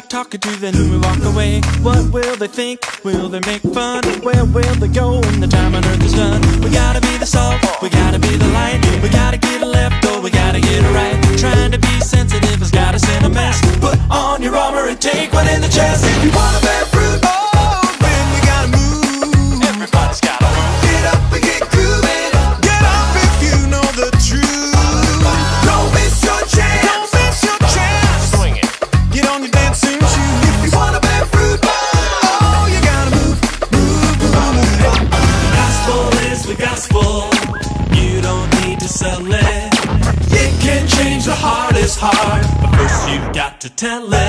about talking to them when we walk away? What will they think? Will they make fun? Where will they go when the time on earth is done? We gotta be the salt, we gotta be the light. We gotta get a left or we gotta get a right. Trying to be sensitive has got us in a mess. Put on your armor and take one in the chest. If you wanna bear fruit, you've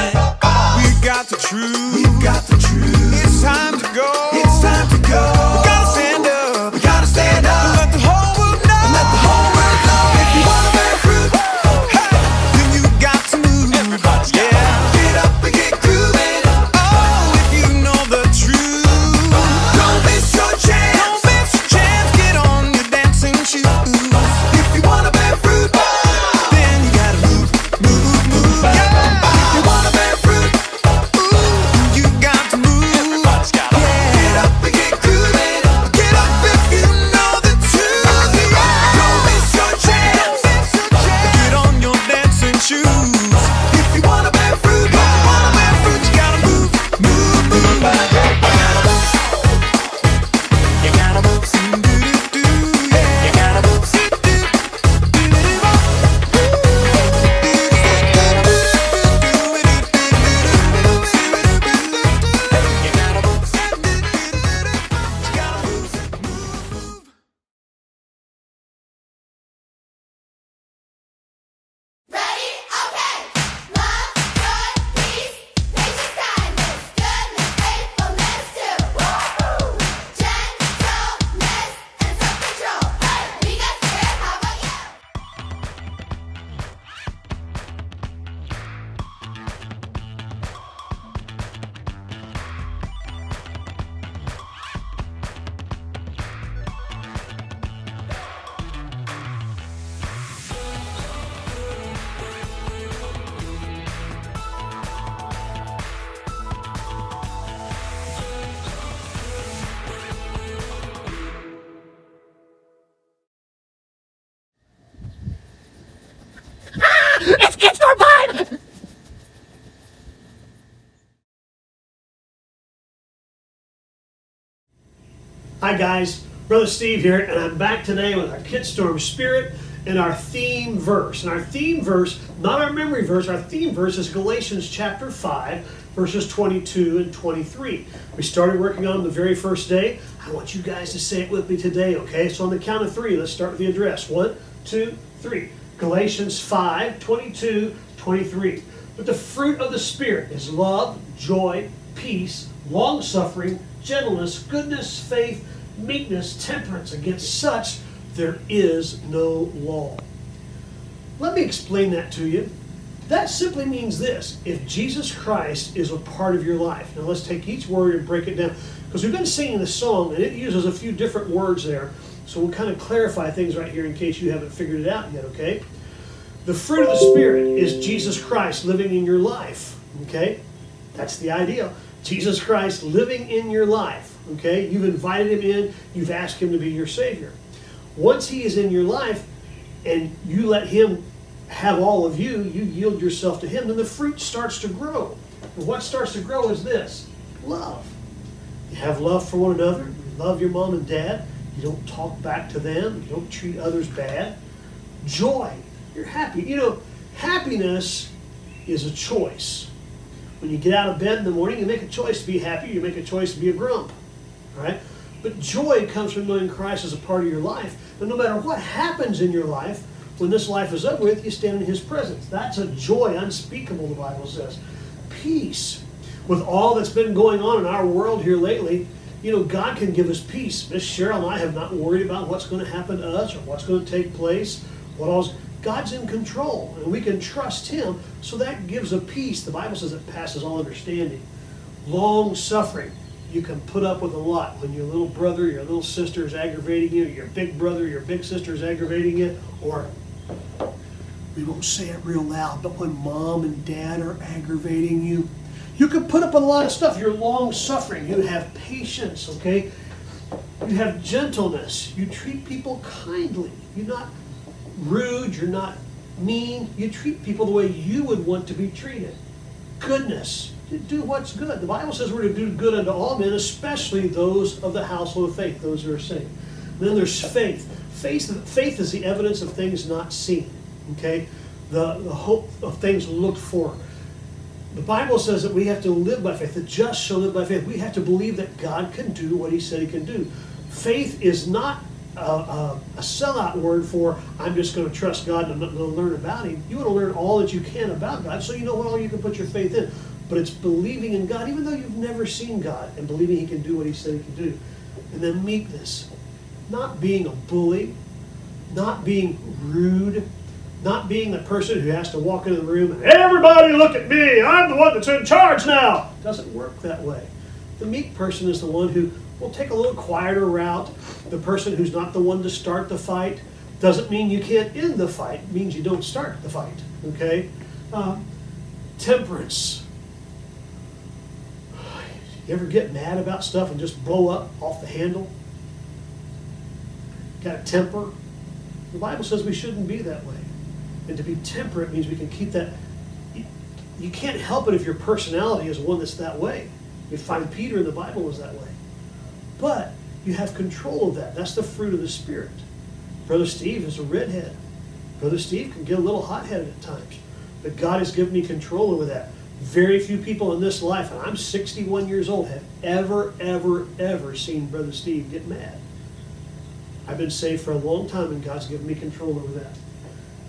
Hi guys, Brother Steve here, and I'm back today with our Kidstorm Spirit and our theme verse. And our theme verse, not our memory verse, our theme verse is Galatians chapter 5, verses 22 and 23. We started working on it the very first day. I want you guys to say it with me today, okay? So on the count of three, let's start with the address. One, two, three. Galatians 5, 22, 23. But the fruit of the Spirit is love, joy, peace, long suffering, gentleness, goodness, faith, meekness, temperance. Against such there is no law. Let me explain that to you. That simply means this if Jesus Christ is a part of your life. Now let's take each word and break it down. Because we've been singing the song and it uses a few different words there. So we'll kind of clarify things right here in case you haven't figured it out yet, okay? The fruit of the Spirit is Jesus Christ living in your life, okay? That's the ideal. Jesus Christ living in your life, okay? You've invited him in, you've asked him to be your Savior. Once he is in your life and you let him have all of you, you yield yourself to him, then the fruit starts to grow. And what starts to grow is this love. You have love for one another, you love your mom and dad, you don't talk back to them, you don't treat others bad. Joy, you're happy. You know, happiness is a choice. When you get out of bed in the morning, you make a choice to be happy, you make a choice to be a grump. Right? But joy comes from knowing Christ as a part of your life. And no matter what happens in your life, when this life is over with, you stand in His presence. That's a joy unspeakable, the Bible says. Peace. With all that's been going on in our world here lately, you know, God can give us peace. Miss Cheryl and I have not worried about what's going to happen to us or what's going to take place. What all's God's in control, and we can trust Him. So that gives a peace. The Bible says it passes all understanding. Long suffering. You can put up with a lot when your little brother, your little sister is aggravating you, your big brother, your big sister is aggravating you, or We won't say it real loud, but when mom and dad are aggravating you, you can put up with a lot of stuff. You're long suffering. You have patience, okay? You have gentleness. You treat people kindly. You're not rude. You're not mean. You treat people the way you would want to be treated. Goodness. Do what's good. The Bible says we're to do good unto all men, especially those of the household of faith, those who are saved. Then there's faith. Faith, faith is the evidence of things not seen. Okay? The, the hope of things looked for. The Bible says that we have to live by faith. The just shall live by faith. We have to believe that God can do what He said He can do. Faith is not a, a, sellout word for I'm just going to trust God and I'm going to learn about Him. You want to learn all that you can about God so you know what all you can put your faith in. But it's believing in God, even though you've never seen God, and believing He can do what He said He can do. And then meekness, not being a bully, not being rude, not being the person who has to walk into the room and everybody look at me, I'm the one that's in charge now. It doesn't work that way. The meek person is the one who will take a little quieter route. The person who's not the one to start the fight doesn't mean you can't end the fight. It means you don't start the fight. Okay? Um, temperance. You ever get mad about stuff and just blow up off the handle? Got a temper? The Bible says we shouldn't be that way. And to be temperate means we can keep that. You, you can't help it if your personality is one that's that way. We find Peter in the Bible was that way. But you have control of that. That's the fruit of the Spirit. Brother Steve is a redhead. Brother Steve can get a little hot headed at times. But God has given me control over that. Very few people in this life, and I'm 61 years old, have ever, ever, ever seen Brother Steve get mad. I've been saved for a long time, and God's given me control over that.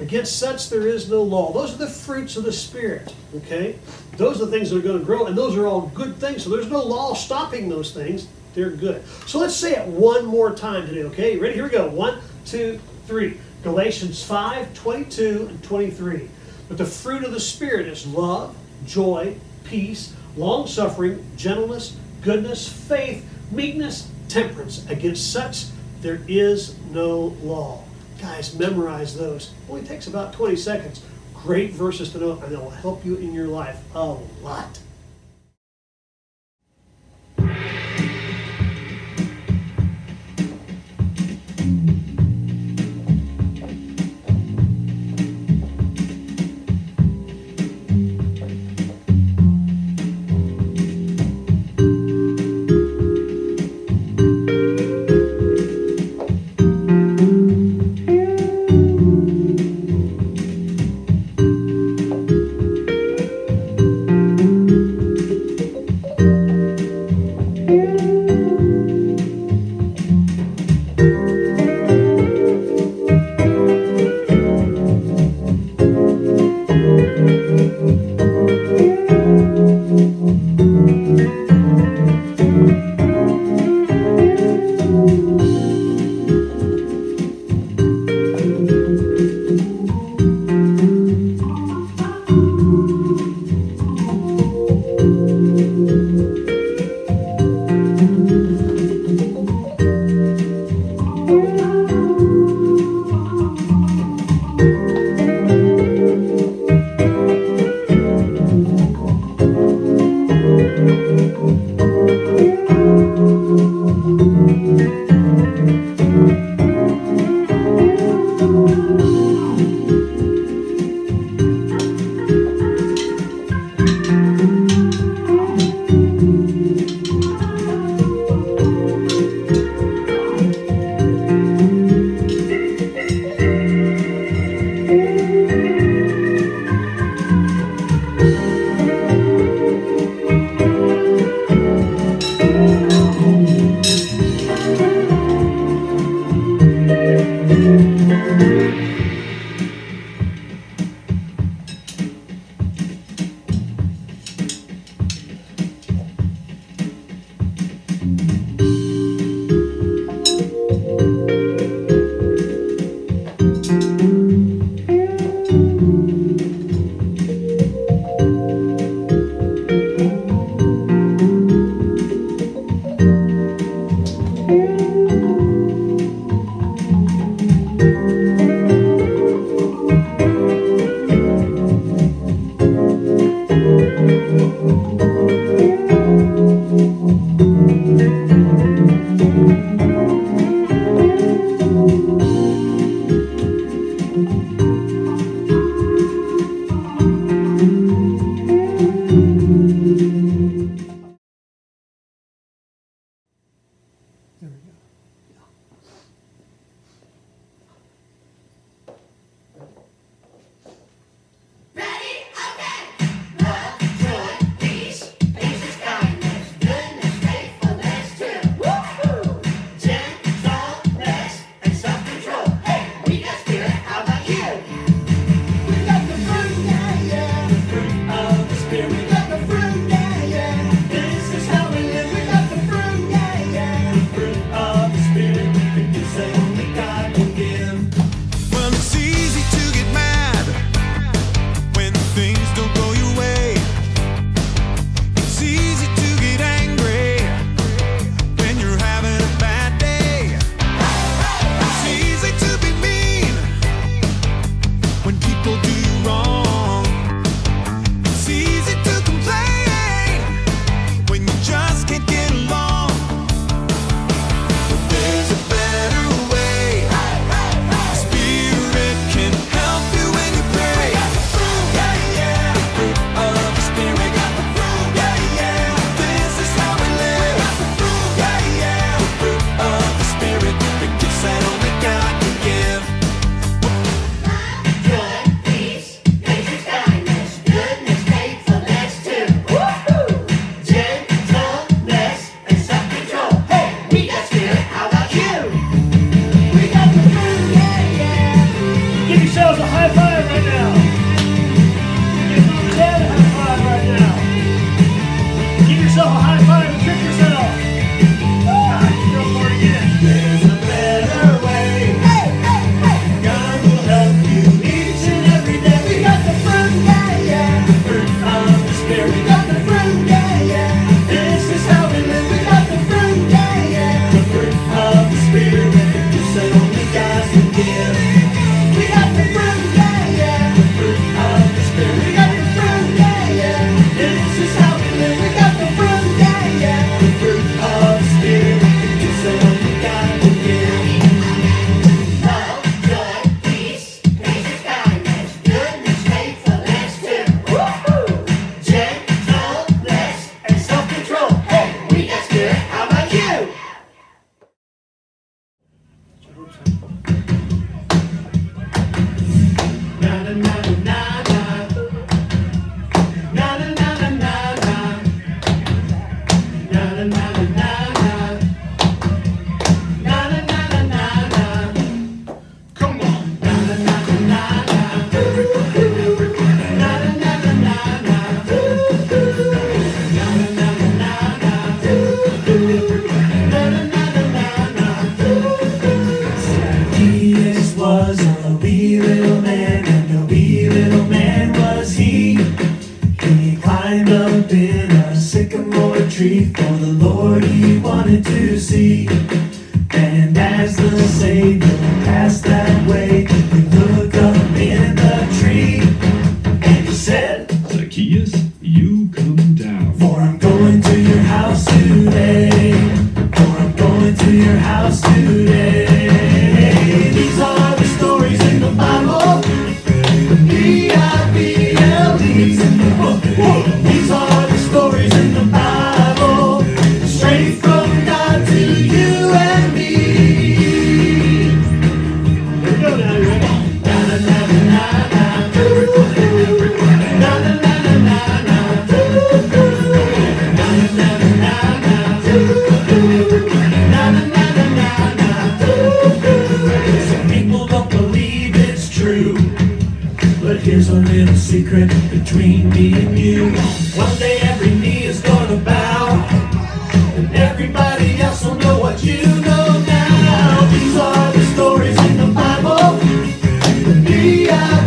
Against such there is no law. Those are the fruits of the Spirit, okay? Those are the things that are going to grow, and those are all good things. So there's no law stopping those things. They're good. So let's say it one more time today, okay? Ready? Here we go. One, two, three. Galatians 5, 22 and 23. But the fruit of the Spirit is love, joy, peace, long suffering, gentleness, goodness, faith, meekness, temperance. Against such there is no law. Guys, memorize those. Only takes about 20 seconds. Great verses to know, and they will help you in your life a lot.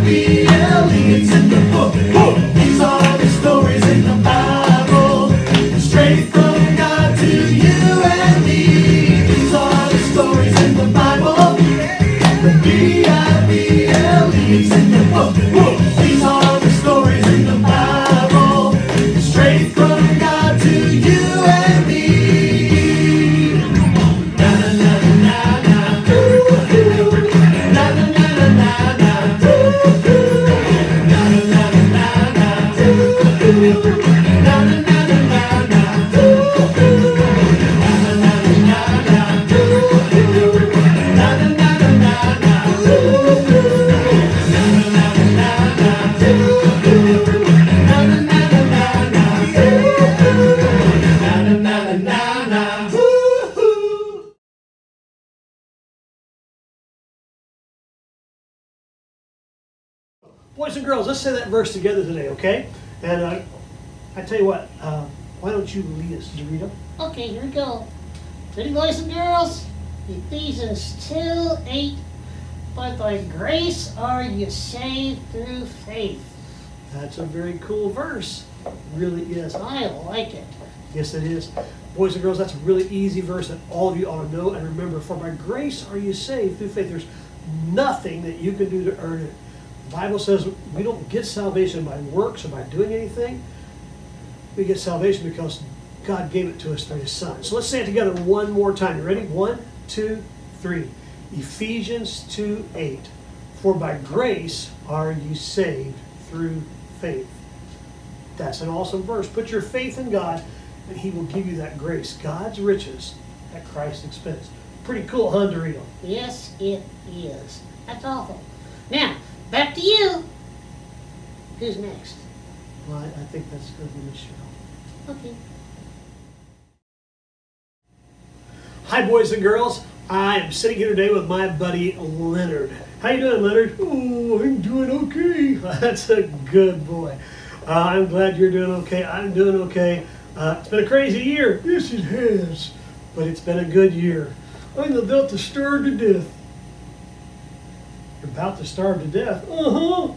B-I-B-L-E, tell you what, uh, why don't you lead us, Dorito? Okay, here we go. Ready, boys and girls? Ephesians 2 8. But by grace are you saved through faith. That's a very cool verse. Really is. I like it. Yes, it is. Boys and girls, that's a really easy verse that all of you ought to know. And remember, for by grace are you saved through faith. There's nothing that you can do to earn it. The Bible says we don't get salvation by works or by doing anything. We get salvation because God gave it to us through His Son. So let's say it together one more time. You ready? One, two, three. Ephesians 2 8. For by grace are you saved through faith. That's an awesome verse. Put your faith in God, and He will give you that grace. God's riches at Christ's expense. Pretty cool, huh, Dorito? Yes, it is. That's awful. Now, back to you. Who's next? Well, I, I think that's going to be Michelle. Okay. Hi, boys and girls. I am sitting here today with my buddy Leonard. How you doing, Leonard? Oh, I'm doing okay. That's a good boy. Uh, I'm glad you're doing okay. I'm doing okay. Uh, it's been a crazy year. Yes, it has. But it's been a good year. I'm about to starve to death. You're about to starve to death? Uh-huh.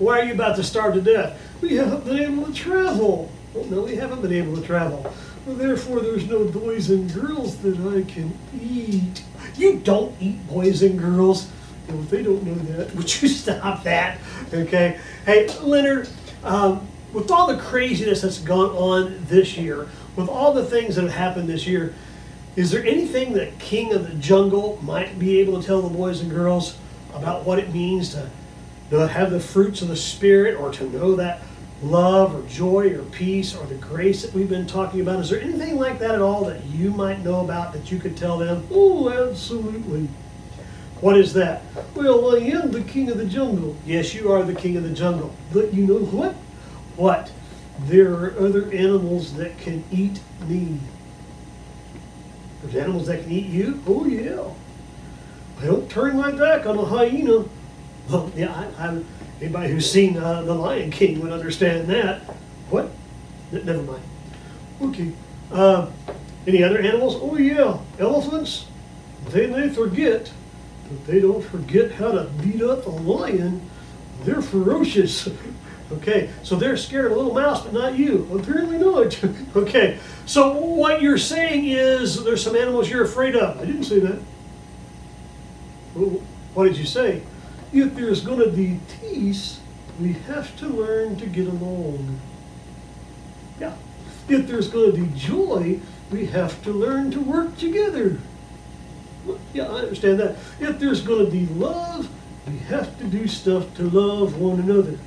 Why are you about to starve to death? We haven't been able to travel. Well, no, we haven't been able to travel. Well, therefore, there's no boys and girls that I can eat. You don't eat boys and girls. If they don't know that, would you stop that? Okay. Hey, Leonard, um, with all the craziness that's gone on this year, with all the things that have happened this year, is there anything that King of the Jungle might be able to tell the boys and girls about what it means to, to have the fruits of the Spirit or to know that love or joy or peace or the grace that we've been talking about? Is there anything like that at all that you might know about that you could tell them? Oh, absolutely. What is that? Well, I am the king of the jungle. Yes, you are the king of the jungle. But you know what? What? There are other animals that can eat me. There's animals that can eat you? Oh, yeah. I don't turn my back on a hyena. Well, yeah, I, I, anybody who's seen uh, The Lion King would understand that. What? N- never mind. Okay. Uh, any other animals? Oh, yeah. Elephants? They may forget, but they don't forget how to beat up a lion. They're ferocious. Okay, so they're scared of a little mouse, but not you. Apparently not. okay, so what you're saying is there's some animals you're afraid of. I didn't say that. What did you say? If there's going to be peace, we have to learn to get along. Yeah. If there's going to be joy, we have to learn to work together. Yeah, I understand that. If there's going to be love, we have to do stuff to love one another.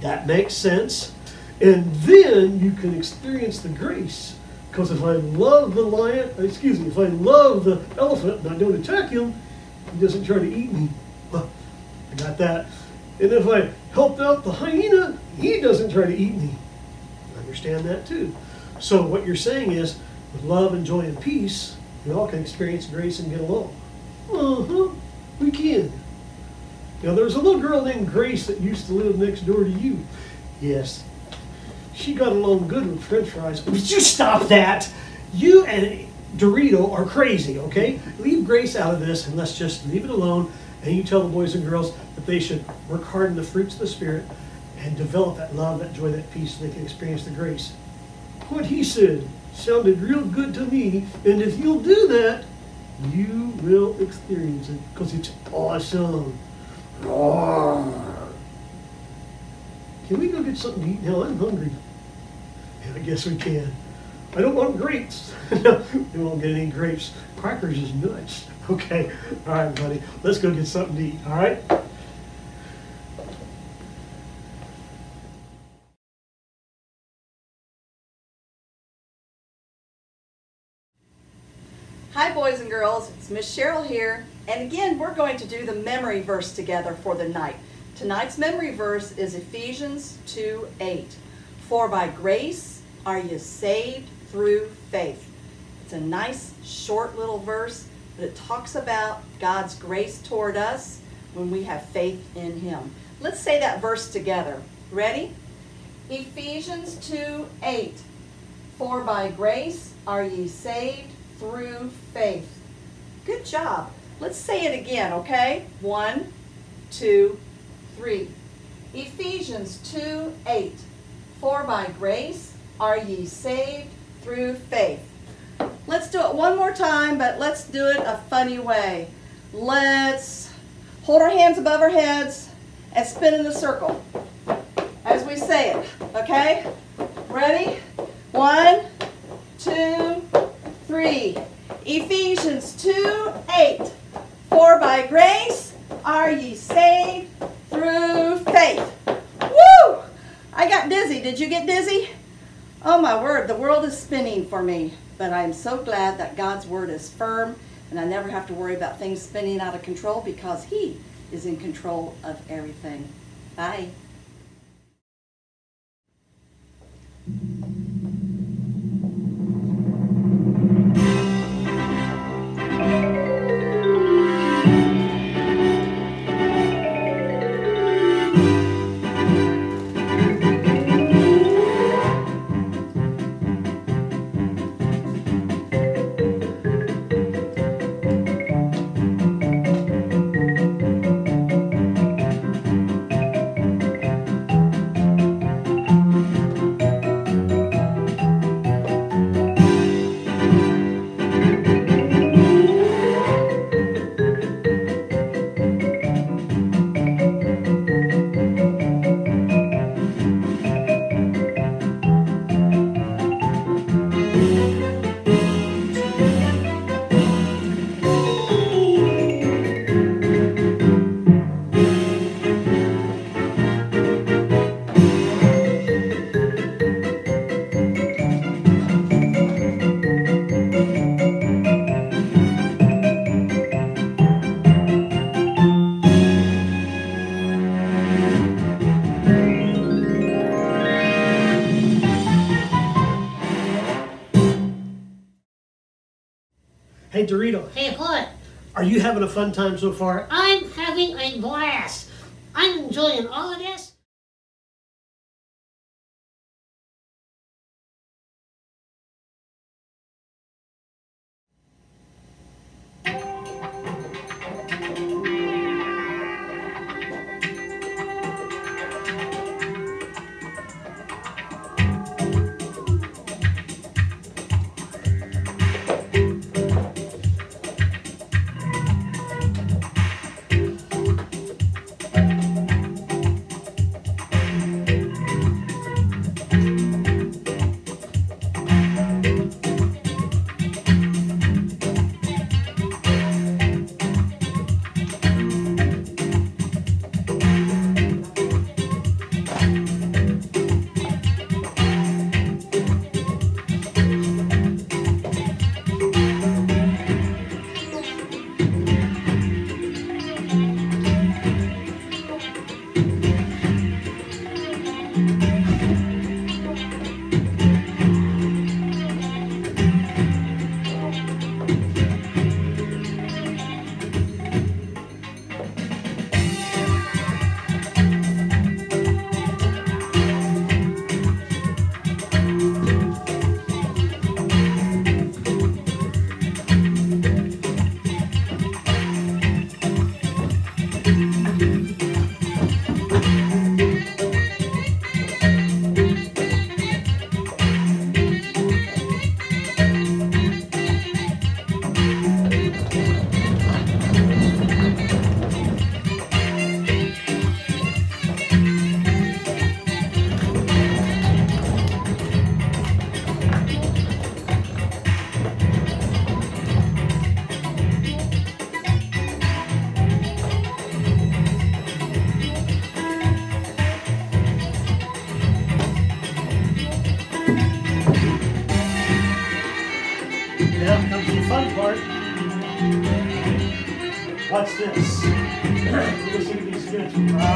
That makes sense. And then you can experience the grace. Because if I love the lion, excuse me, if I love the elephant and I don't attack him, he doesn't try to eat me. Got that. And if I help out the hyena, he doesn't try to eat me. I understand that too. So what you're saying is, with love and joy and peace, we all can experience grace and get along. Uh-huh, we can. Now, there was a little girl named Grace that used to live next door to you. Yes, she got along good with French fries. Would you stop that? You and Dorito are crazy, okay? Leave Grace out of this and let's just leave it alone. And you tell the boys and girls that they should work hard in the fruits of the Spirit and develop that love, that joy, that peace so they can experience the grace. What he said sounded real good to me, and if you'll do that, you will experience it because it's awesome. Roar. Can we go get something to eat now? I'm hungry. Yeah, I guess we can. I don't want grapes. no, we won't get any grapes. Crackers is nuts. Okay. All right, buddy. Let's go get something to eat. All right? Hi, boys and girls. It's Miss Cheryl here. And again, we're going to do the memory verse together for the night. Tonight's memory verse is Ephesians 2 8. For by grace are you saved through faith. It's a nice, short little verse, but it talks about God's grace toward us when we have faith in Him. Let's say that verse together. Ready? Ephesians 2 8. For by grace are ye saved through faith. Good job. Let's say it again, okay? One, two, three. Ephesians 2 8. For by grace are ye saved through faith. Let's do it one more time, but let's do it a funny way. Let's hold our hands above our heads and spin in a circle as we say it, okay? Ready? One, two, three. Ephesians 2 8. For by grace are ye saved through faith. Woo! I got dizzy. Did you get dizzy? Oh my word, the world is spinning for me. But I'm so glad that God's word is firm and I never have to worry about things spinning out of control because He is in control of everything. Bye. You having a fun time so far? We're listening to these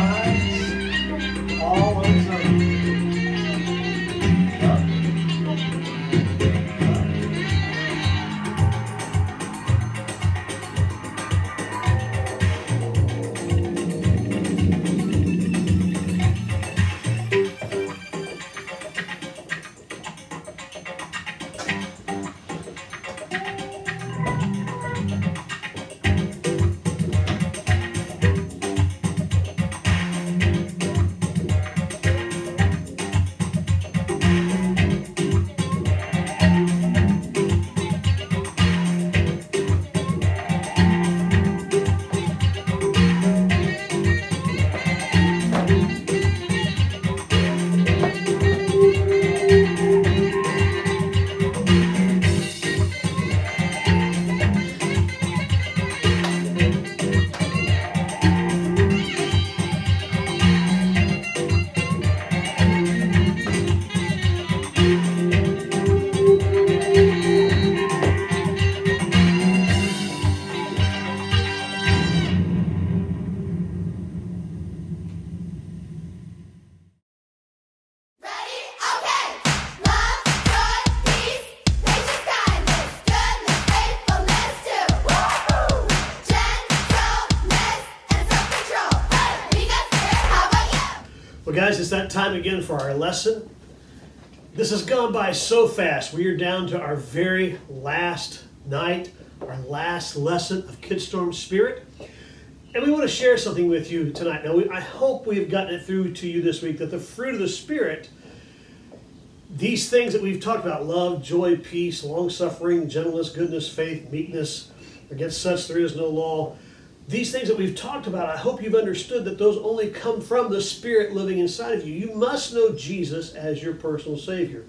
time again for our lesson. This has gone by so fast. We are down to our very last night, our last lesson of Kidstorm Spirit. And we want to share something with you tonight. Now, we, I hope we've gotten it through to you this week that the fruit of the Spirit, these things that we've talked about love, joy, peace, long suffering, gentleness, goodness, faith, meekness, against such there is no law. These things that we've talked about, I hope you've understood that those only come from the Spirit living inside of you. You must know Jesus as your personal Savior.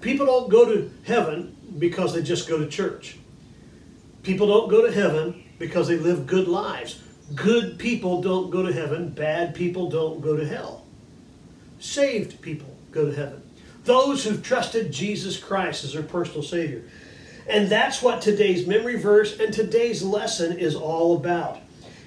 People don't go to heaven because they just go to church. People don't go to heaven because they live good lives. Good people don't go to heaven. Bad people don't go to hell. Saved people go to heaven. Those who've trusted Jesus Christ as their personal Savior. And that's what today's memory verse and today's lesson is all about.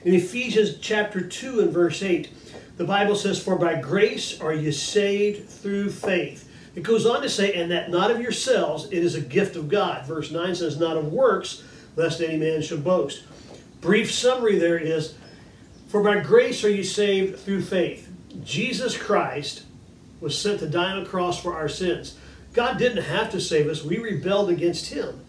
In Ephesians chapter 2 and verse 8, the Bible says, For by grace are you saved through faith. It goes on to say, And that not of yourselves, it is a gift of God. Verse 9 says, Not of works, lest any man should boast. Brief summary there is, For by grace are you saved through faith. Jesus Christ was sent to die on a cross for our sins. God didn't have to save us, we rebelled against Him.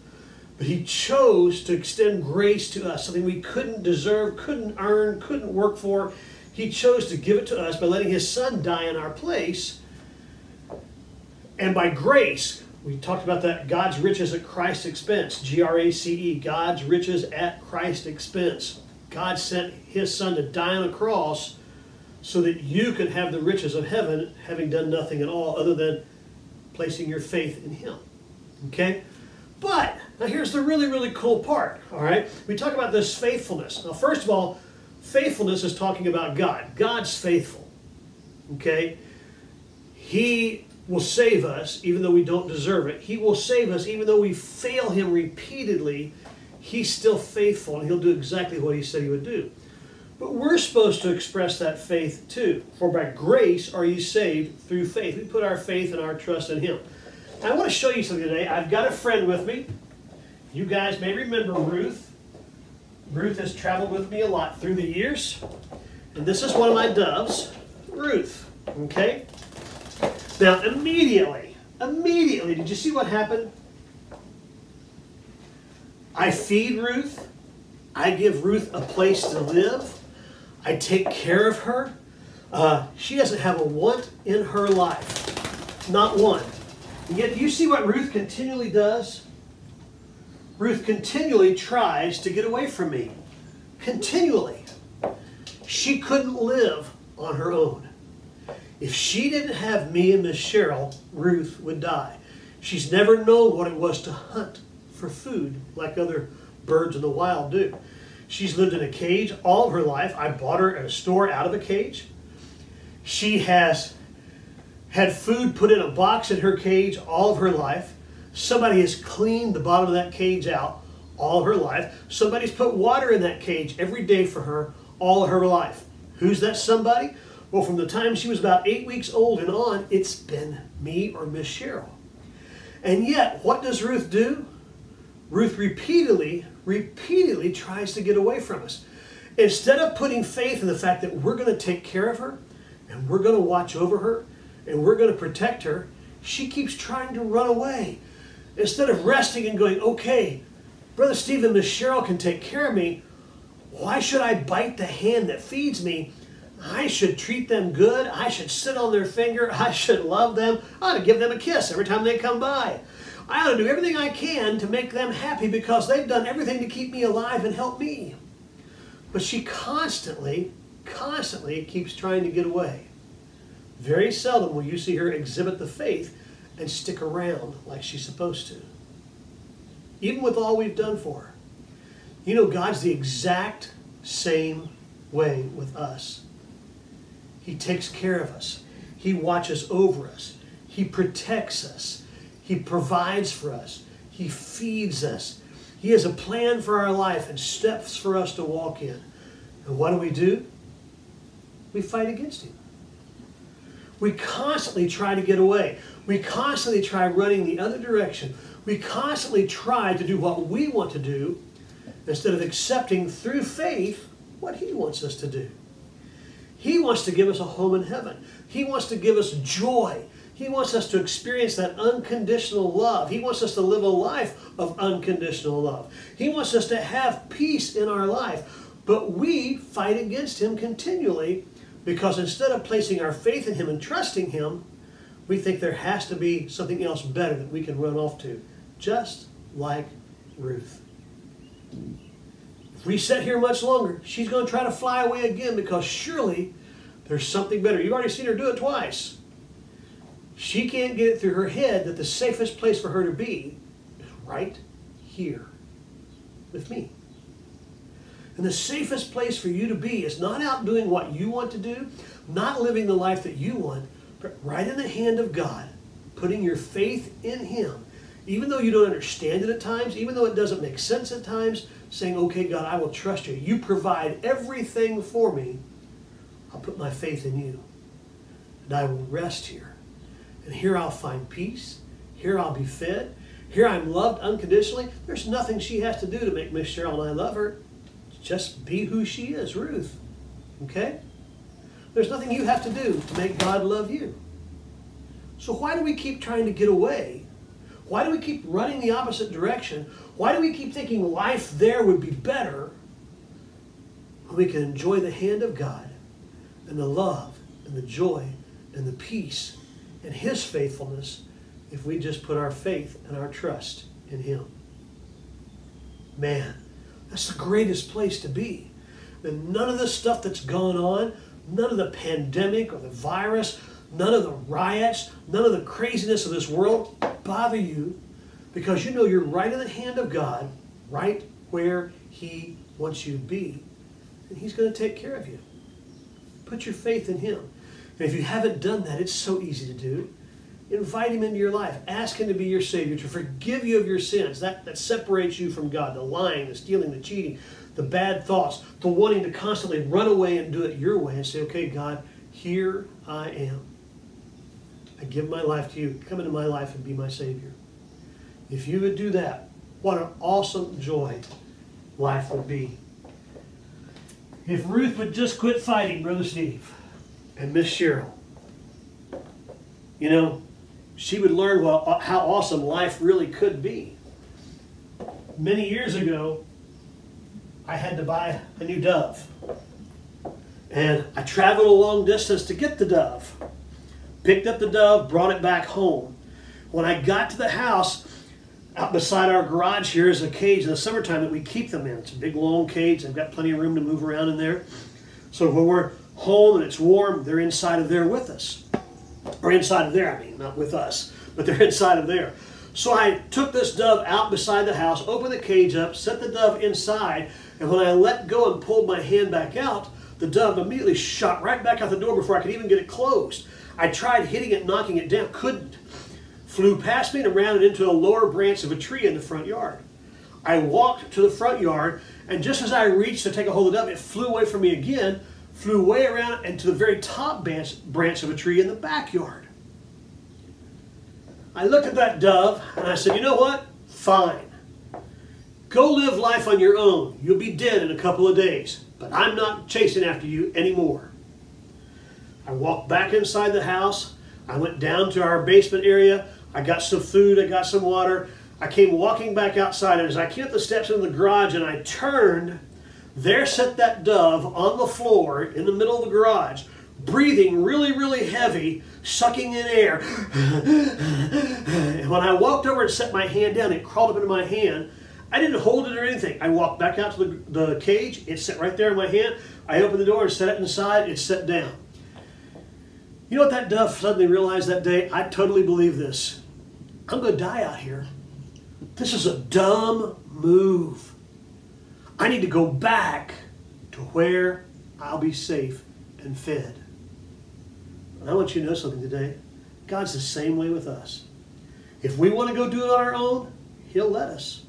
He chose to extend grace to us, something we couldn't deserve, couldn't earn, couldn't work for. He chose to give it to us by letting His Son die in our place. And by grace, we talked about that God's riches at Christ's expense. G R A C E, God's riches at Christ's expense. God sent His Son to die on a cross so that you could have the riches of heaven, having done nothing at all other than placing your faith in Him. Okay? But, now here's the really, really cool part, all right? We talk about this faithfulness. Now, first of all, faithfulness is talking about God. God's faithful, okay? He will save us even though we don't deserve it. He will save us even though we fail Him repeatedly. He's still faithful and He'll do exactly what He said He would do. But we're supposed to express that faith too. For by grace are you saved through faith. We put our faith and our trust in Him. I want to show you something today. I've got a friend with me. You guys may remember Ruth. Ruth has traveled with me a lot through the years. And this is one of my doves, Ruth. Okay? Now, immediately, immediately, did you see what happened? I feed Ruth. I give Ruth a place to live. I take care of her. Uh, she doesn't have a want in her life. Not one. And yet, do you see what Ruth continually does? Ruth continually tries to get away from me. Continually. She couldn't live on her own. If she didn't have me and Miss Cheryl, Ruth would die. She's never known what it was to hunt for food like other birds in the wild do. She's lived in a cage all her life. I bought her at a store out of a cage. She has had food put in a box in her cage all of her life. Somebody has cleaned the bottom of that cage out all her life. Somebody's put water in that cage every day for her all her life. Who's that somebody? Well, from the time she was about eight weeks old and on, it's been me or Miss Cheryl. And yet, what does Ruth do? Ruth repeatedly, repeatedly tries to get away from us. Instead of putting faith in the fact that we're going to take care of her and we're going to watch over her and we're going to protect her, she keeps trying to run away. Instead of resting and going, okay, Brother Stephen, Miss Cheryl can take care of me, why should I bite the hand that feeds me? I should treat them good. I should sit on their finger. I should love them. I ought to give them a kiss every time they come by. I ought to do everything I can to make them happy because they've done everything to keep me alive and help me. But she constantly, constantly keeps trying to get away. Very seldom will you see her exhibit the faith and stick around like she's supposed to. Even with all we've done for her. You know, God's the exact same way with us. He takes care of us. He watches over us. He protects us. He provides for us. He feeds us. He has a plan for our life and steps for us to walk in. And what do we do? We fight against Him. We constantly try to get away. We constantly try running the other direction. We constantly try to do what we want to do instead of accepting through faith what He wants us to do. He wants to give us a home in heaven. He wants to give us joy. He wants us to experience that unconditional love. He wants us to live a life of unconditional love. He wants us to have peace in our life. But we fight against Him continually because instead of placing our faith in Him and trusting Him, we think there has to be something else better that we can run off to, just like Ruth. If we sit here much longer, she's going to try to fly away again because surely there's something better. You've already seen her do it twice. She can't get it through her head that the safest place for her to be is right here with me. And the safest place for you to be is not out doing what you want to do, not living the life that you want, but right in the hand of God, putting your faith in Him. Even though you don't understand it at times, even though it doesn't make sense at times, saying, okay, God, I will trust you. You provide everything for me. I'll put my faith in you. And I will rest here. And here I'll find peace. Here I'll be fed. Here I'm loved unconditionally. There's nothing she has to do to make Miss Cheryl and I love her. Just be who she is, Ruth. Okay? There's nothing you have to do to make God love you. So why do we keep trying to get away? Why do we keep running the opposite direction? Why do we keep thinking life there would be better when we can enjoy the hand of God and the love and the joy and the peace and His faithfulness if we just put our faith and our trust in Him? Man, that's the greatest place to be. And none of the stuff that's going on, none of the pandemic or the virus, none of the riots, none of the craziness of this world bother you because you know you're right in the hand of God, right where He wants you to be. And He's going to take care of you. Put your faith in Him. And if you haven't done that, it's so easy to do. Invite Him into your life. Ask Him to be your Savior, to forgive you of your sins. That, that separates you from God. The lying, the stealing, the cheating, the bad thoughts, the wanting to constantly run away and do it your way and say, okay, God, here I am. I give my life to you. Come into my life and be my Savior. If you would do that, what an awesome joy life would be. If Ruth would just quit fighting Brother Steve and Miss Cheryl, you know, she would learn what, uh, how awesome life really could be. Many years ago, I had to buy a new dove. And I traveled a long distance to get the dove. Picked up the dove, brought it back home. When I got to the house, out beside our garage here is a cage in the summertime that we keep them in. It's a big long cage. They've got plenty of room to move around in there. So when we're home and it's warm, they're inside of there with us. Or inside of there, I mean, not with us, but they're inside of there. So I took this dove out beside the house, opened the cage up, set the dove inside, and when I let go and pulled my hand back out, the dove immediately shot right back out the door before I could even get it closed. I tried hitting it, knocking it down, couldn't. Flew past me and around and into a lower branch of a tree in the front yard. I walked to the front yard, and just as I reached to take a hold of the dove, it flew away from me again, flew way around and to the very top branch, branch of a tree in the backyard. I looked at that dove and I said, you know what? Fine. Go live life on your own. You'll be dead in a couple of days, but I'm not chasing after you anymore. I walked back inside the house. I went down to our basement area. I got some food. I got some water. I came walking back outside, and as I came up the steps in the garage and I turned, there sat that dove on the floor in the middle of the garage, breathing really, really heavy, sucking in air. and when I walked over and set my hand down, it crawled up into my hand. I didn't hold it or anything. I walked back out to the, the cage. It sat right there in my hand. I opened the door and set it inside. It sat down. You know what that dove suddenly realized that day? I totally believe this. I'm going to die out here. This is a dumb move. I need to go back to where I'll be safe and fed. And I want you to know something today. God's the same way with us. If we want to go do it on our own, He'll let us.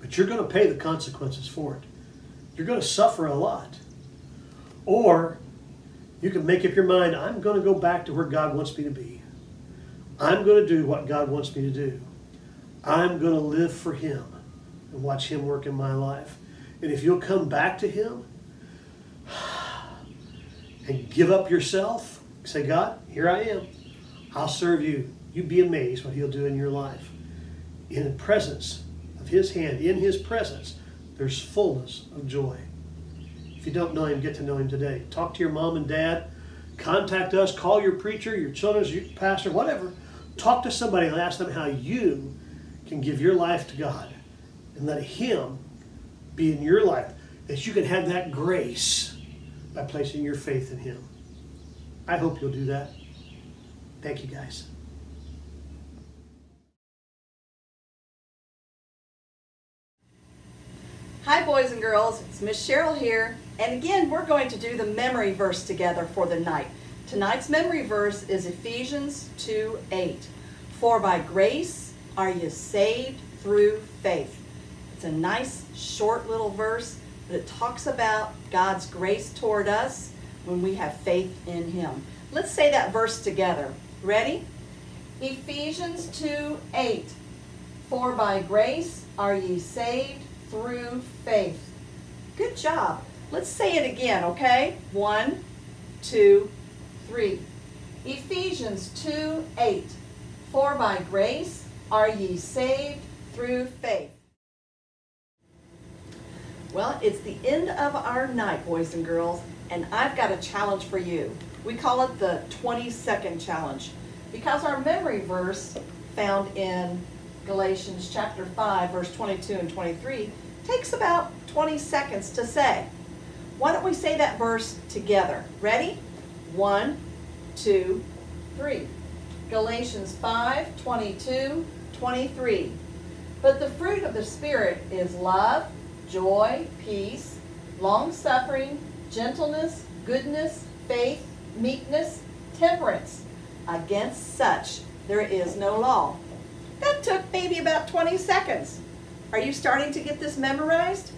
But you're going to pay the consequences for it. You're going to suffer a lot. Or you can make up your mind I'm going to go back to where God wants me to be. I'm going to do what God wants me to do. I'm going to live for Him and watch Him work in my life. And if you'll come back to Him and give up yourself, say, God, here I am. I'll serve you. You'd be amazed what He'll do in your life. In the presence of His hand, in His presence, there's fullness of joy. If you don't know Him, get to know Him today. Talk to your mom and dad. Contact us. Call your preacher, your children's pastor, whatever. Talk to somebody and ask them how you can give your life to God and let Him be in your life, that you can have that grace by placing your faith in Him. I hope you'll do that. Thank you, guys. Hi, boys and girls. It's Miss Cheryl here. And again, we're going to do the memory verse together for the night. Tonight's memory verse is Ephesians 2 8. For by grace are you saved through faith. It's a nice, short little verse, but it talks about God's grace toward us when we have faith in Him. Let's say that verse together. Ready? Ephesians 2 8. For by grace are ye saved through faith. Good job. Let's say it again, okay? One, two, three. Ephesians 2 8. For by grace are ye saved through faith. Well, it's the end of our night, boys and girls, and I've got a challenge for you. We call it the 20 second challenge because our memory verse found in Galatians chapter 5, verse 22 and 23 takes about 20 seconds to say. Why don't we say that verse together? Ready? One, two, three. Galatians 5, 22, 23. But the fruit of the Spirit is love, joy, peace, long suffering, gentleness, goodness, faith, meekness, temperance. Against such there is no law. That took maybe about 20 seconds. Are you starting to get this memorized?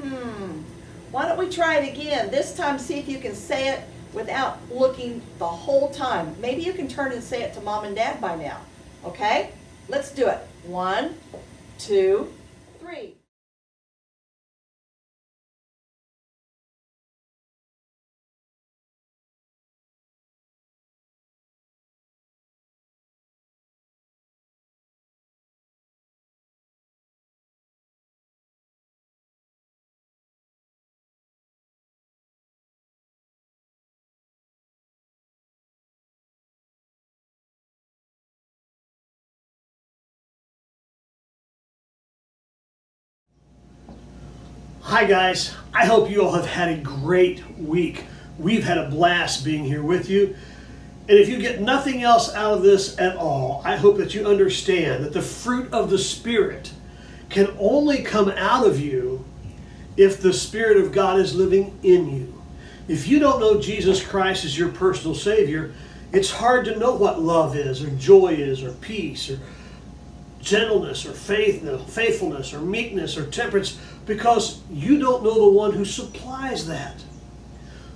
Hmm. Why don't we try it again? This time, see if you can say it without looking the whole time. Maybe you can turn and say it to mom and dad by now. Okay? Let's do it. One, two, three. Hi, guys. I hope you all have had a great week. We've had a blast being here with you. And if you get nothing else out of this at all, I hope that you understand that the fruit of the Spirit can only come out of you if the Spirit of God is living in you. If you don't know Jesus Christ as your personal Savior, it's hard to know what love is, or joy is, or peace, or gentleness or faithfulness or meekness or temperance because you don't know the one who supplies that.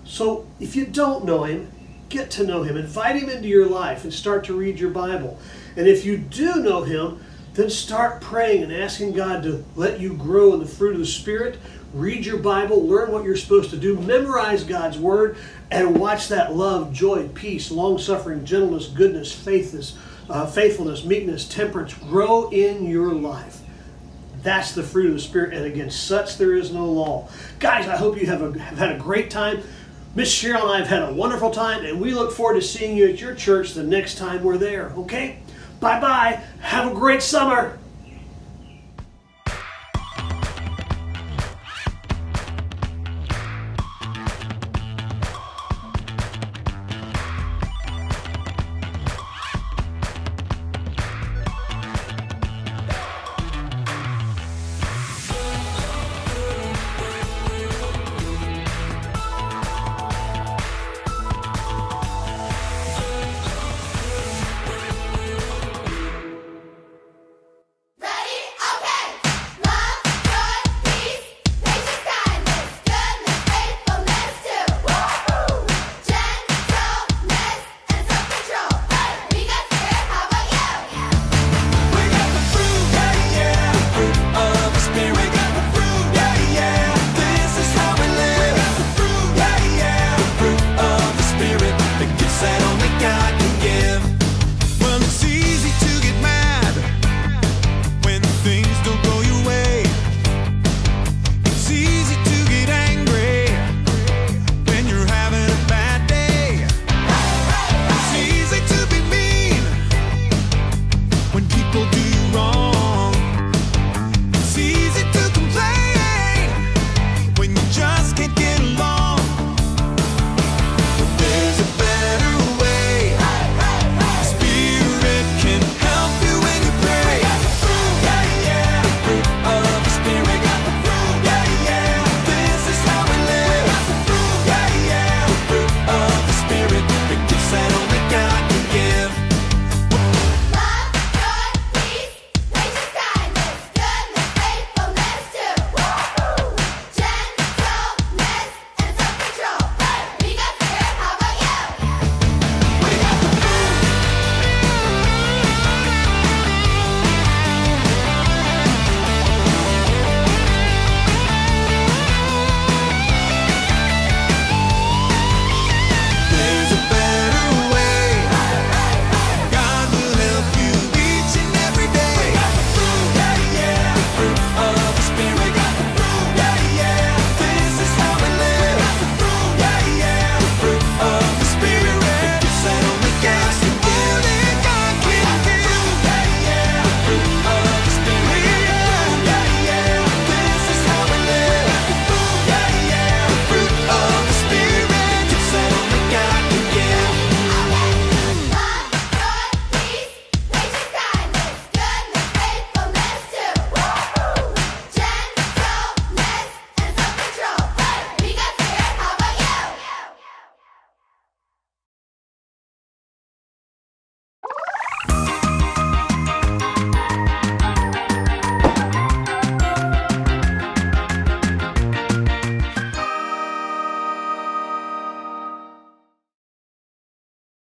So if you don't know him, get to know him. Invite him into your life and start to read your Bible. And if you do know him, then start praying and asking God to let you grow in the fruit of the Spirit. Read your Bible, learn what you're supposed to do, memorize God's Word, and watch that love, joy, peace, long suffering, gentleness, goodness, faithfulness, uh, faithfulness, meekness, temperance grow in your life. That's the fruit of the Spirit, and against such there is no law. Guys, I hope you have, a, have had a great time. Miss Cheryl and I have had a wonderful time, and we look forward to seeing you at your church the next time we're there, okay? Bye bye. Have a great summer.